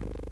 you